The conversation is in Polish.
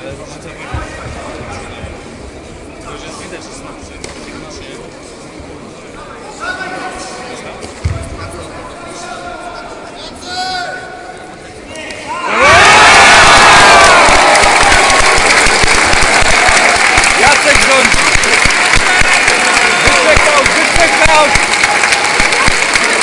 ale różnica To już jest widać, że są